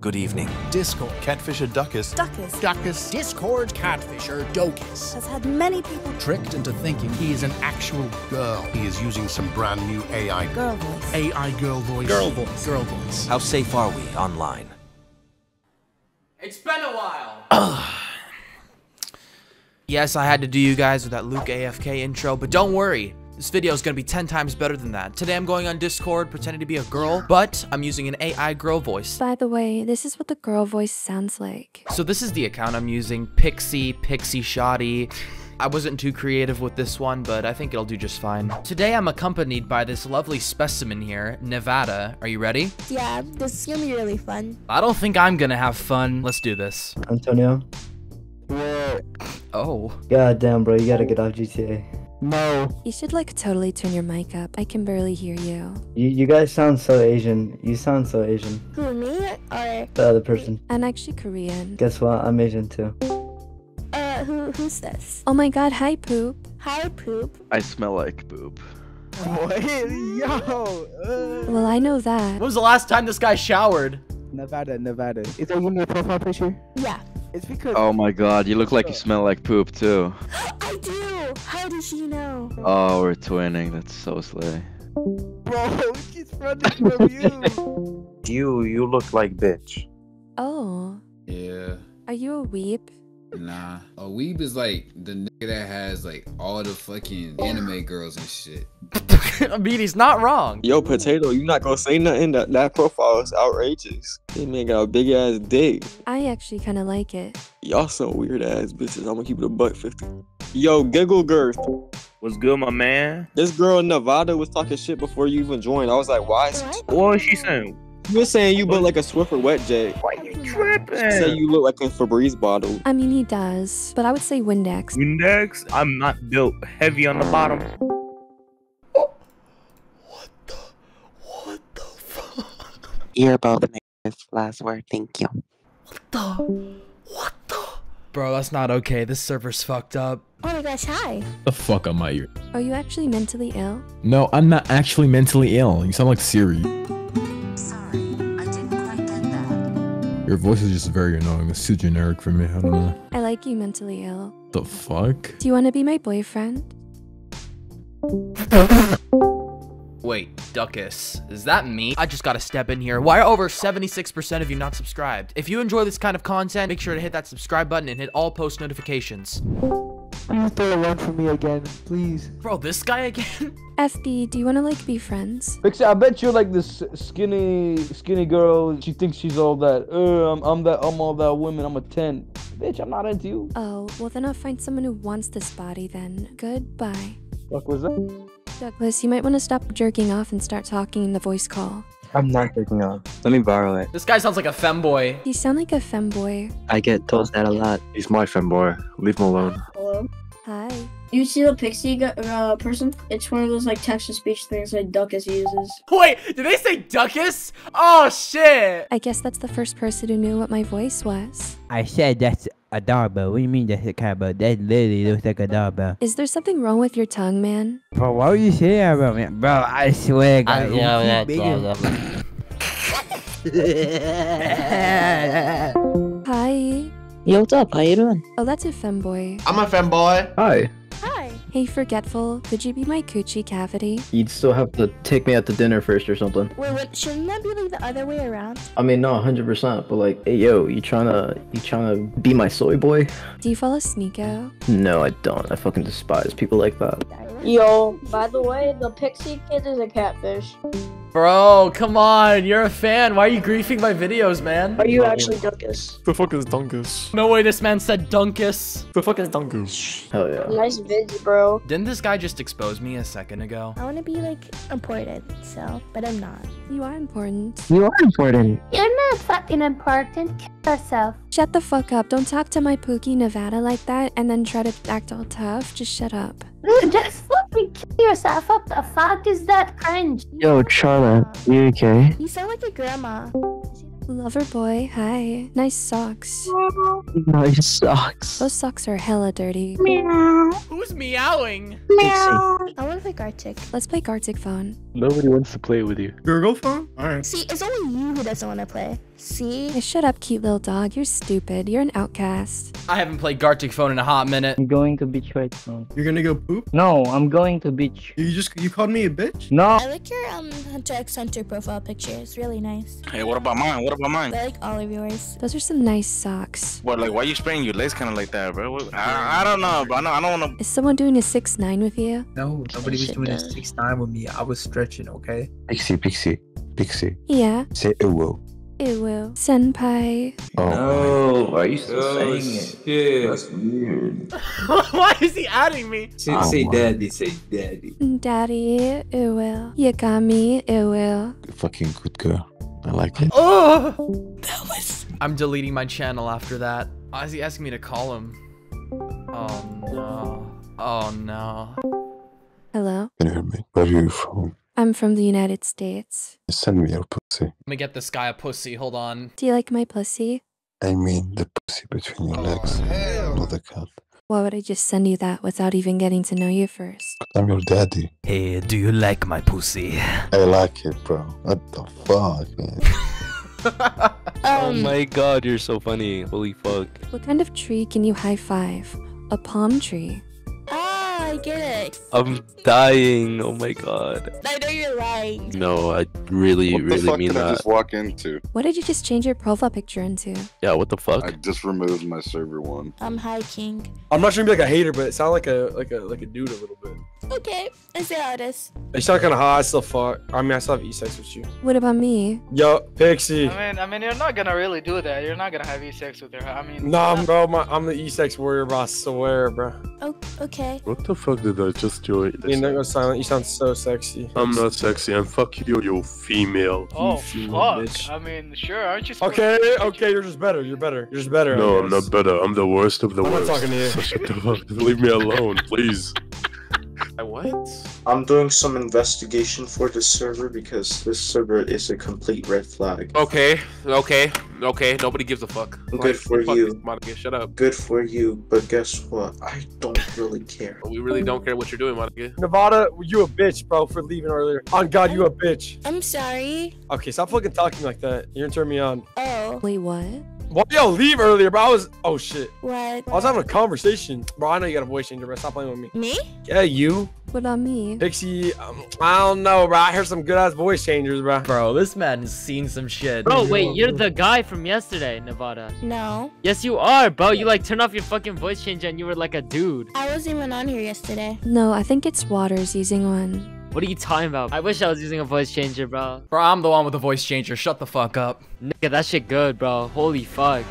Good evening. Discord. Catfisher Duckus. Duckus Duckus. Discord catfisher Duckus. has had many people Tricked into thinking he is an actual girl. He is using some brand new AI girl voice. AI girl voice. Girl voice. Girl voice. How safe are we online? It's been a while. yes, I had to do you guys with that Luke AFK intro, but don't worry. This video is going to be 10 times better than that. Today I'm going on Discord pretending to be a girl, but I'm using an AI girl voice. By the way, this is what the girl voice sounds like. So this is the account I'm using, Pixie, Pixie Shoddy. I wasn't too creative with this one, but I think it'll do just fine. Today I'm accompanied by this lovely specimen here, Nevada. Are you ready? Yeah, this is gonna be really fun. I don't think I'm gonna have fun. Let's do this. Antonio. What? Oh. God damn, bro, you gotta get off GTA. You should like totally turn your mic up. I can barely hear you. You you guys sound so Asian. You sound so Asian. Who, me or The other person. I'm actually Korean. Guess what? I'm Asian too. uh who who's this? Oh my god, hi poop. Hi poop. I smell like poop. What? Yo! Uh, Well, I know that. When was the last time this guy showered? Nevada, Nevada. Is that in your profile picture? Yeah. It's because. Oh my god, you look like you smell like poop too. I do! How does she know? Oh, we're twinning. That's so slay. Bro, she's running from you. You you look like bitch. Oh, Yeah, are you a weep? nah. A weeb is like the nigga that has like all the fucking anime girls and shit. I mean, he's not wrong. Yo, potato, you not gonna say nothing? That that profile is outrageous. This man got a big ass dick. I actually kind of like it. Y'all some weird ass bitches. I'm gonna keep it a buck fifty. Yo, giggle girth. What's good, my man? This girl in Nevada was talking shit before you even joined. I was like, why? is- What? What was she saying? You was saying you look like a Swiffer WetJet. Why you She said you look like a Febreze bottle. I mean, he does, but I would say Windex. Windex? I'm not built heavy on the bottom. Earbud is last word. Thank you. Bro, that's not okay. This server's fucked up. Oh my gosh, hi. The fuck am I? Are you actually mentally ill? No, I'm not actually mentally ill. You sound like Siri. Sorry, I didn't quite get that. Your voice is just very annoying. It's too generic for me. I don't know. I like you mentally ill. The fuck? Do you want to be my boyfriend? Wait, Duckus, is that me? I just gotta step in here. Why are over 76% of you not subscribed? If you enjoy this kind of content, make sure to hit that subscribe button and hit all post notifications. Please throw a one for me again, please. Bro, this guy again? SD, do you want to like be friends? Pixie, I bet you're like this skinny, skinny girl. She thinks she's all that. Uh, I'm, I'm that. I'm all that woman. I'm a ten. Bitch, I'm not into you. Oh, well then I'll find someone who wants this body then. Goodbye. Fuck was that? Douglas, you might want to stop jerking off and start talking in the voice call. I'm not jerking off. Let me borrow it. This guy sounds like a femboy. You sound like a femboy. I get told that a lot. He's my femboy. Leave him alone. Hello. Hi. You see the pixie uh, person? It's one of those like text to speech things that Duckus uses. Wait, did they say Duckus? Oh shit! I guess that's the first person who knew what my voice was. I said that's a doorbell. What do you mean that's a cowbell? That literally looks like a doorbell. Is there something wrong with your tongue, man? Bro, why would you say that about me? Bro, I swear, guys. know you that, keep Hi. Yo, what's up? How you doing? Oh, that's a femboy. I'm a femboy. Hi. Hi. Hey, forgetful. Could you be my coochie cavity? You'd still have to take me out to dinner first or something. Wait, wait, shouldn't that be like the other way around? I mean, no, 100%. But like, hey, yo, you tryna, you tryna be my soy boy? Do you follow Sneako? No, I don't. I fucking despise people like that. Yo, by the way, the pixie kid is a catfish. Bro, come on, you're a fan. Why are you griefing my videos, man? Are you actually Dunkus? The fuck is Dunkus? No way this man said Dunkus. The fuck is Dunkus? Hell yeah. Nice vids, bro. Didn't this guy just expose me a second ago? I want to be like important, so, but I'm not. You are important. You are important. You're not fucking important. Kill yourself. Shut the fuck up. Don't talk to my Pookie Nevada like that and then try to act all tough. Just shut up. Just fucking kill yourself. What the fuck is that cringe? Yo, Charlotte, you okay? You sound like a grandma. Lover boy, hi. Nice socks. Nice socks. Those socks are hella dirty. Meow. Who's meowing? Meow. I want to play Gartic. Let's play Gartic phone. Nobody wants to play with you. Google phone? Alright. See, it's only you who doesn't want to play. See? Hey, shut up, cute little dog. You're stupid. You're an outcast. I haven't played Gartic Phone in a hot minute. I'm going to beach right soon. You're gonna go poop? No, I'm going to beach. You just you called me a bitch? No. I like your um Hunter x Hunter profile picture. It's really nice. Hey, what about mine? What about mine? I like all of yours. Those are some nice socks. What, like, why you spraying your legs kind of like that, bro? What- I, I don't know, bro. I, know, I don't want to. Is someone doing a 6 9 with you? No, nobody was shit doing a six nine with me. I was stretching, okay? Pixie, Pixie, Pixie. Yeah. Say it will. It will. Senpai. Oh. why are you still Oh, saying it? That's weird. Why is he adding me? Say, Oh, say daddy, say daddy. Daddy, it will. You got me, it will. Fucking good girl. I like it. Oh! That was... I'm deleting my channel after that. Why is he asking me to call him? Oh no. Oh no. Hello? Can you hear me? Where are you from? I'm from the United States. Send me your pussy. Let me get this guy a pussy. Hold on. Do you like my pussy? I mean the pussy between your legs, not the cat. Why would I just send you that without even getting to know you first? I'm your daddy. Hey, do you like my pussy? I like it, bro. What the fuck, man? Um, oh my god, you're so funny. Holy fuck. What kind of tree can you high five? A palm tree. I get it. I'm dying. Oh my god. I know you're lying. No, I really, What the really fuck mean did I just walk into? What did you just change your profile picture into? Yeah, what the fuck? I just removed my server one. I'm hiking. I'm not trying to be like a hater, but it sounded like a like a like a dude a little bit. Okay, I see how it is. You sound kind of hot. I still fuck. I mean, I still have e-sex with you. What about me? Yo, Pixie. I mean, I mean, you're not gonna really do that. You're not gonna have e-sex with her. I mean, Nah, bro, my, I'm the e-sex warrior, bro. I swear, bro. Oh, okay. What the fuck did I just join? You're not go silent. You sound so sexy. I'm not sexy, I'm fuck you, you female. Oh, female fuck. I mean, sure, aren't you? Okay, okay, you're just better. You're better. You're just better. No, I'm not better. I'm the worst of the I'm not worst. talking to you. So shut the fuck. Leave me alone, please. What? I'm doing some investigation for this server because this server is a complete red flag. Okay, okay, okay. Nobody gives a fuck. Good Like, for fuck you. Monica, shut up. Good for you, but guess what? I don't really care. We really don't care what you're doing, Monica. Nevada, you a bitch, bro, for leaving earlier. On God, you a bitch. I'm sorry. Okay, stop fucking talking like that. You're gonna turn me on. Oh. Wait, what? Why yo leave earlier, bro? I was oh shit. What? I was having a conversation, bro. I know you got a voice changer, bro. Stop playing with me. Me? Yeah, you. What about me? Pixie, um, I don't know, bro. I heard some good ass voice changers, bro. Bro, this man has seen some shit. Bro, wait, you're the guy from yesterday, Nevada. No. Yes, you are, bro. You like turned off your fucking voice changer and you were like a dude. I wasn't even on here yesterday. No, I think it's Waters using one. What are you talking about? I wish I was using a voice changer, bro. Bro, I'm the one with the voice changer. Shut the fuck up. Nigga, that shit good, bro. Holy fuck.